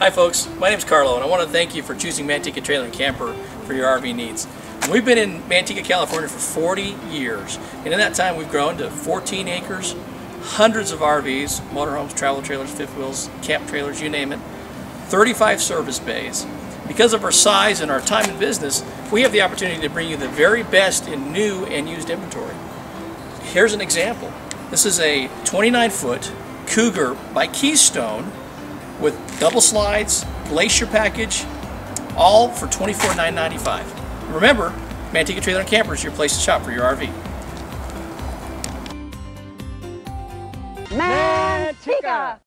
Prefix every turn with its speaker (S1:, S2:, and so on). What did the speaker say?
S1: Hi folks, my name is Carlo and I want to thank you for choosing Manteca Trailer and Camper for your RV needs. We've been in Manteca, California for 40 years and in that time we've grown to 14 acres, hundreds of RVs, motorhomes, travel trailers, fifth wheels, camp trailers, you name it, 35 service bays. Because of our size and our time in business, we have the opportunity to bring you the very best in new and used inventory. Here's an example. This is a 29 foot Cougar by Keystone with double slides, glacier package, all for $24,995. Remember, Manteca Trailer and Camper is your place to shop for your RV.
S2: Manteca!